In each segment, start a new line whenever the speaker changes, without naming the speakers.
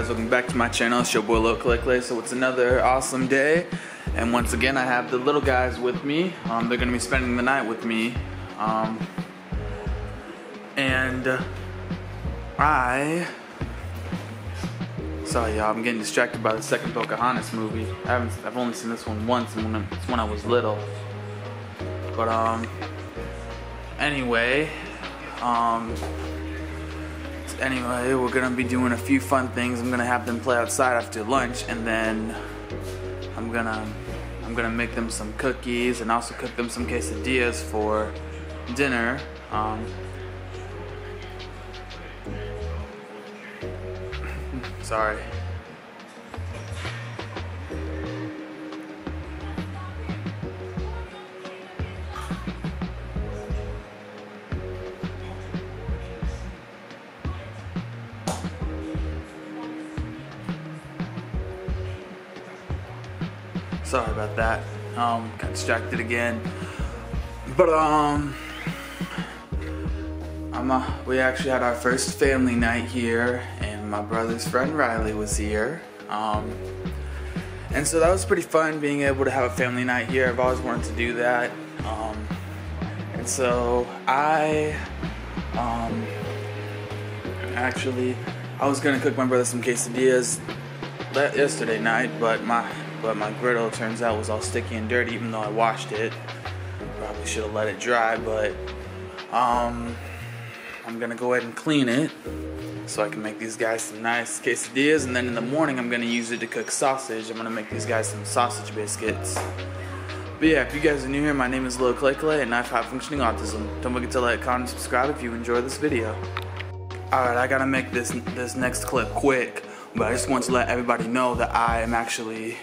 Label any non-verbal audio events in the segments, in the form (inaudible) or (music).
guys? Welcome back to my channel. It's your boy Lil Click So it's another awesome day, and once again I have the little guys with me. Um, they're gonna be spending the night with me, um, and I. Sorry, y'all. I'm getting distracted by the second Pocahontas movie. I haven't. I've only seen this one once, and when it's when I was little. But um. Anyway, um anyway, we're gonna be doing a few fun things. I'm gonna have them play outside after lunch, and then I'm gonna I'm gonna make them some cookies and also cook them some quesadillas for dinner. Um, (laughs) sorry. Sorry about that. Um, got distracted again. But um, I'm uh, we actually had our first family night here, and my brother's friend Riley was here. Um, and so that was pretty fun being able to have a family night here. I've always wanted to do that. Um, and so I um, actually I was gonna cook my brother some quesadillas yesterday night, but my but my griddle turns out was all sticky and dirty even though I washed it. Probably should have let it dry, but um, I'm gonna go ahead and clean it so I can make these guys some nice quesadillas and then in the morning I'm gonna use it to cook sausage. I'm gonna make these guys some sausage biscuits. But yeah, if you guys are new here, my name is Lil Cla Cla and I have high functioning autism. Don't forget to like, comment, subscribe if you enjoy this video. Alright, I gotta make this this next clip quick, but I just want to let everybody know that I am actually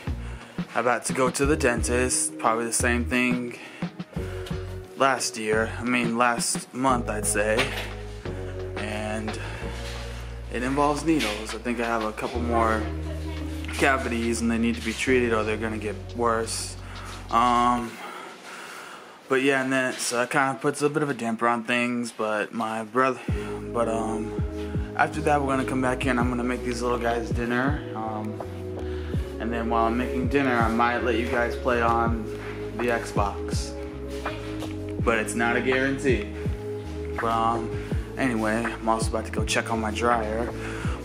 about to go to the dentist. Probably the same thing last year. I mean, last month, I'd say. And it involves needles. I think I have a couple more cavities and they need to be treated or they're gonna get worse. Um, but yeah, and then so that kind of puts a bit of a damper on things. But my brother, but um, after that, we're gonna come back in. I'm gonna make these little guys dinner. Um, and then while I'm making dinner, I might let you guys play on the Xbox. But it's not a guarantee. But um, anyway, I'm also about to go check on my dryer.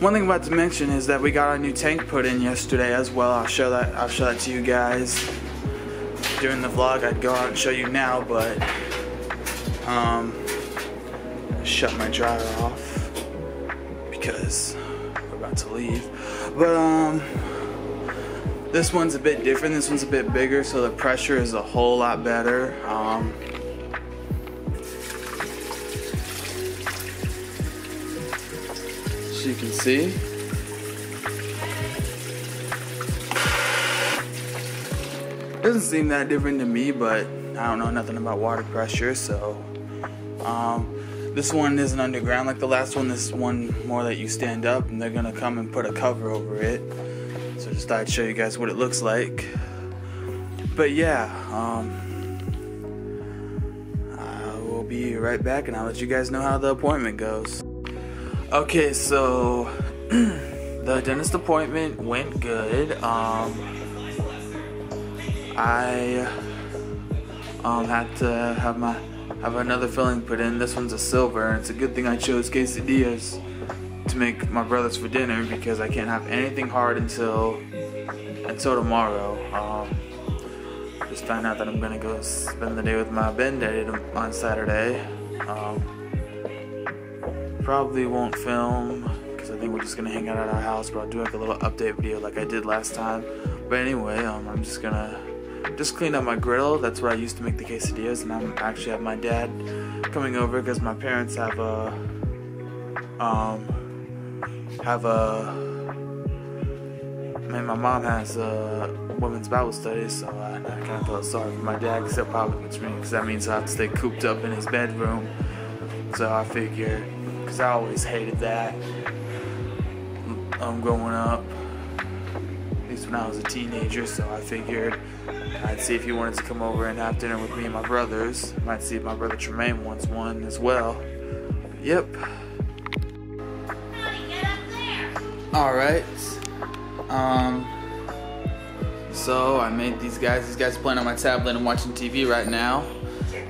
One thing I'm about to mention is that we got our new tank put in yesterday as well. I'll show that. I'll show that to you guys during the vlog. I'd go out and show you now, but um, shut my dryer off because we're about to leave. But um. This one's a bit different. This one's a bit bigger, so the pressure is a whole lot better. Um, as you can see. Doesn't seem that different to me, but I don't know nothing about water pressure, so um, this one isn't underground like the last one. This one more that you stand up, and they're gonna come and put a cover over it. Just thought I'd show you guys what it looks like. But yeah, um, I will be right back and I'll let you guys know how the appointment goes. Okay, so (clears throat) the dentist appointment went good. Um, I um, had to have my have another filling put in. This one's a silver, and it's a good thing I chose quesadillas to make my brothers for dinner because I can't have anything hard until until tomorrow. Um, just found out that I'm gonna go spend the day with my Ben Daddy on Saturday. Um, probably won't film because I think we're just gonna hang out at our house, but I'll do like a little update video like I did last time. But anyway, um, I'm just gonna just clean up my grill. That's where I used to make the quesadillas, and I'm actually have my dad coming over because my parents have a um, have a. I mean, my mom has a women's Bible study, so I, I kind of felt sorry for my dad, except probably between because that means I have to stay cooped up in his bedroom. So I figured, because I always hated that. I'm um, growing up, at least when I was a teenager, so I figured I'd see if he wanted to come over and have dinner with me and my brothers. Might see if my brother Tremaine wants one as well. Yep. All right. Um. So I made these guys. These guys playing on my tablet and watching TV right now.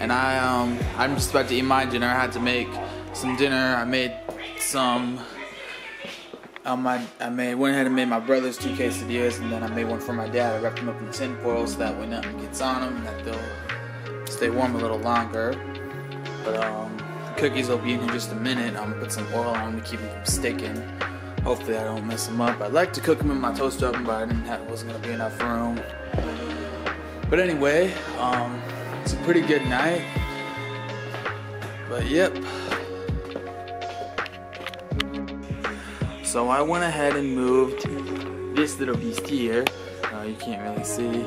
And I um I'm just about to eat my dinner. I had to make some dinner. I made some. Um, I, I made went ahead and made my brother's two quesadillas, and then I made one for my dad. I wrapped them up in tin foil so that way nothing gets on them, and that they'll stay warm a little longer. But um, cookies will be in here just a minute. I'm gonna put some oil on them to keep them from sticking. Hopefully I don't mess them up. I'd like to cook them in my toaster oven, but I didn't have, wasn't gonna be enough room. But anyway, um, it's a pretty good night. But yep. So I went ahead and moved this little beast here. Uh, you can't really see.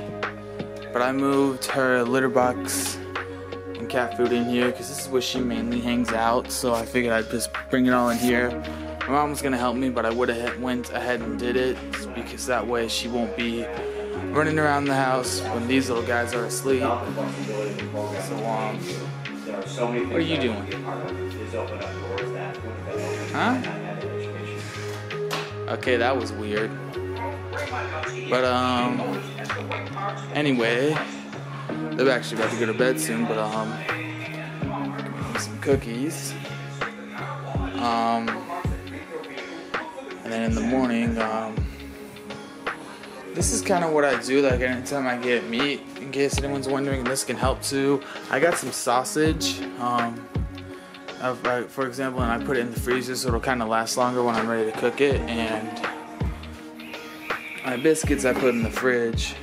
But I moved her litter box and cat food in here because this is where she mainly hangs out. So I figured I'd just bring it all in here. My mom was gonna help me, but I would have went ahead and did it because that way she won't be running around the house when these little guys are asleep. So um, what are you doing? Huh? Okay, that was weird. But um, anyway, they're actually about to go to bed soon. But um, some cookies. Um, and then in the morning, um, this is kind of what I do. Like anytime I get meat, in case anyone's wondering, this can help too. I got some sausage. Um, uh, for example, and I put it in the freezer so it'll kind of last longer when I'm ready to cook it. And my biscuits I put in the fridge.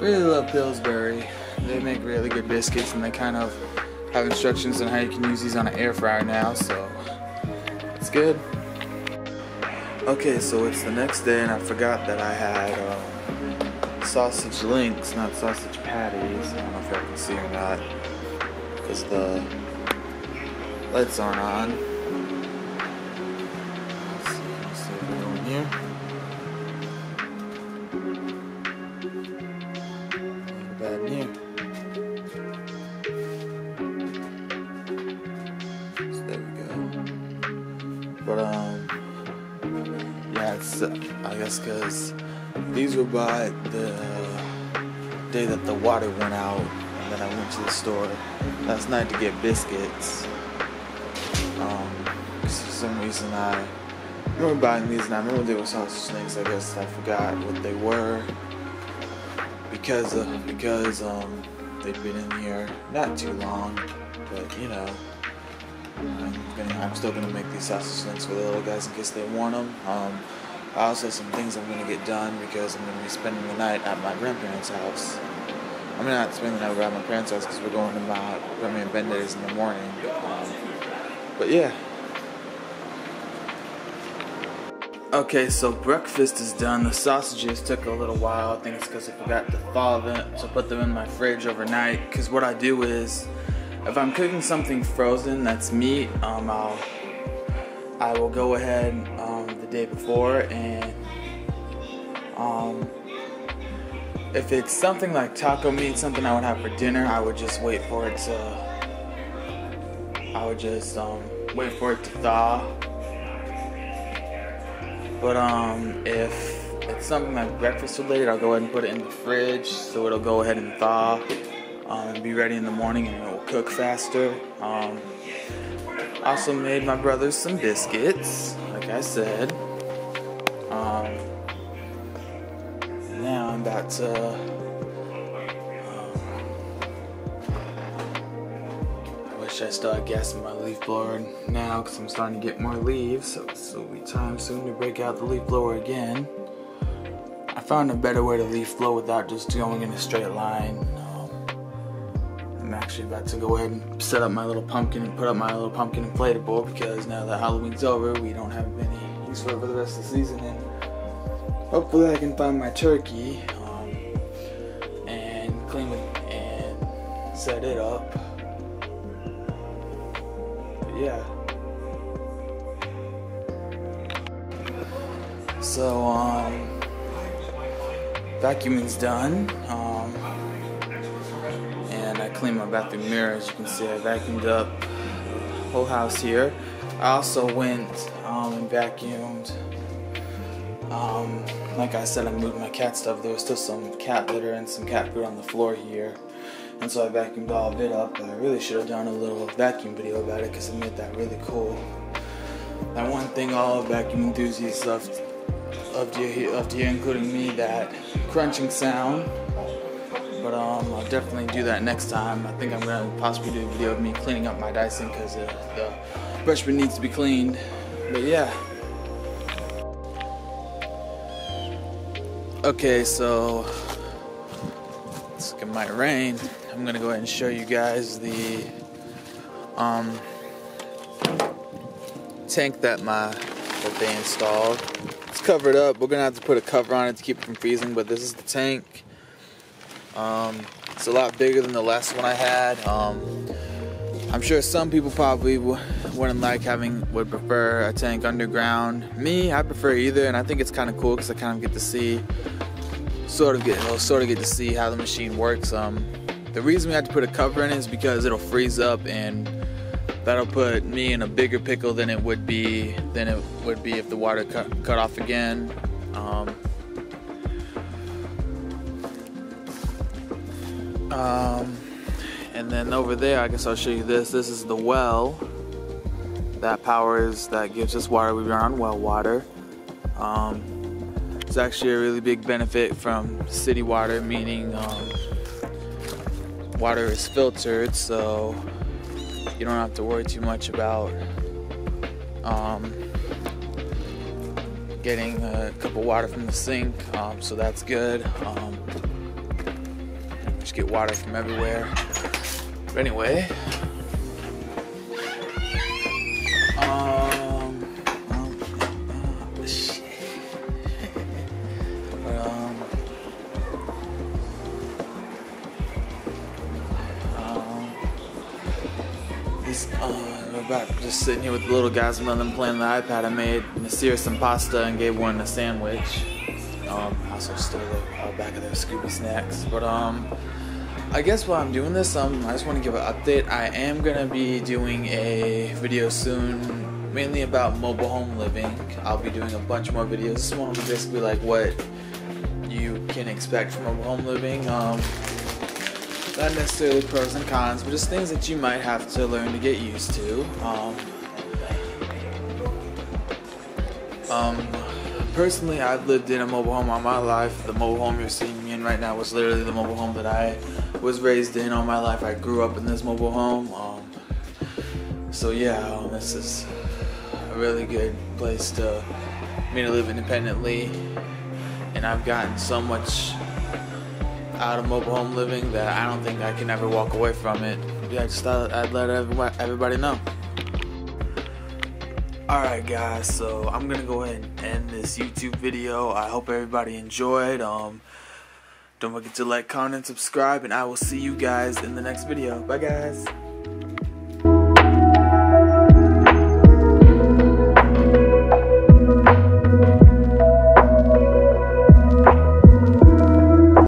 Really love Pillsbury. They make really good biscuits, and they kind of have instructions on how you can use these on an air fryer now. So good. Okay, so it's the next day, and I forgot that I had um, sausage links, not sausage patties. I don't know if y'all can see or not because the lights aren't on. Let's see, let's see here. These were bought the day that the water went out and then I went to the store last night to get biscuits. Um, for some reason I remember buying these and I remember they were sausage links. I guess I forgot what they were because because um they'd been in here not too long, but you know. I'm, gonna, I'm still gonna make these sausage links for the little guys in case they want them. Um, also some things I'm gonna get done because I'm gonna be spending the night at my grandparents' house. I'm not spending the night at my parents' house because we're going to my grandma and Ben days in the morning. Um, but yeah. Okay, so breakfast is done. The sausages took a little while. I think it's because I forgot to thaw them, to put them in my fridge overnight. Because what I do is, if I'm cooking something frozen that's meat, um, I'll I will go ahead day before and um, if it's something like taco meat, something I would have for dinner, I would just wait for it to. I would just um, wait for it to thaw. But um, if it's something like breakfast related, I'll go ahead and put it in the fridge so it'll go ahead and thaw um, and be ready in the morning and it will cook faster. Um, also made my brothers some biscuits, like I said. Um, now I'm about to. Um, I wish I still had gas in my leaf blower now because I'm starting to get more leaves. So it'll be time soon to break out the leaf blower again. I found a better way to leaf blow without just going in a straight line. Um, I'm actually about to go ahead and set up my little pumpkin and put up my little pumpkin inflatable because now that Halloween's over, we don't have any use for for the rest of the season. And hopefully I can find my turkey um, and clean it and set it up. But yeah. So um, vacuuming's done. Um, and I cleaned my bathroom mirror. As you can see, I vacuumed up whole house here. I also went um, and vacuumed. Um, like I said, I moved my cat stuff. There was still some cat litter and some cat food on the floor here. And so I vacuumed all of it up. I really should have done a little vacuum video about it because it made that really cool. That one thing all vacuum enthusiasts love, love, to hear, love to hear, including me, that crunching sound. But um, I'll definitely do that next time. I think I'm gonna possibly do a video of me cleaning up my Dyson because the brush bin needs to be cleaned. But yeah. Okay, so it's, it might rain. I'm gonna go ahead and show you guys the um, tank that my that they installed. It's covered up. We're gonna have to put a cover on it to keep it from freezing. But this is the tank. Um, it's a lot bigger than the last one I had. Um, I'm sure some people probably wouldn't like having would prefer a tank underground. Me, I prefer either, and I think it's kind of cool because I kind of get to see, sort of get, sort of get to see how the machine works. Um, the reason we had to put a cover in is because it'll freeze up and that'll put me in a bigger pickle than it would be than it would be if the water cut, cut off again. Um, um, and then over there, I guess I'll show you this. This is the well that powers that gives us water. We run on well water. Um, it's actually a really big benefit from city water, meaning um, water is filtered, so you don't have to worry too much about um, getting a cup of water from the sink. Um, so that's good. Um, just get water from everywhere. But anyway, (laughs) uh, we're back just sitting here with the little guys and them playing the iPad. I made Nasir some pasta and gave one a sandwich. Um, I also stole the back of their Scooby snacks. But um, I guess while I'm doing this, um, I just want to give an update. I am gonna be doing a video soon, mainly about mobile home living. I'll be doing a bunch more videos. This one will be basically like what you can expect from mobile home living. Um, not necessarily pros and cons, but just things that you might have to learn to get used to. Um, um, personally, I've lived in a mobile home all my life. The mobile home you're seeing right now was literally the mobile home that I was raised in all my life. I grew up in this mobile home. Um, so yeah, um, this is a really good place to me to live independently, and I've gotten so much out of mobile home living that I don't think I can ever walk away from it. Yeah, I just thought I'd let everybody know. Alright guys, so I'm gonna go ahead and end this YouTube video. I hope everybody enjoyed. Um, don't forget to like, comment, and subscribe, and I will see you guys in the next video. Bye guys.